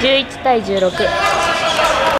11対16。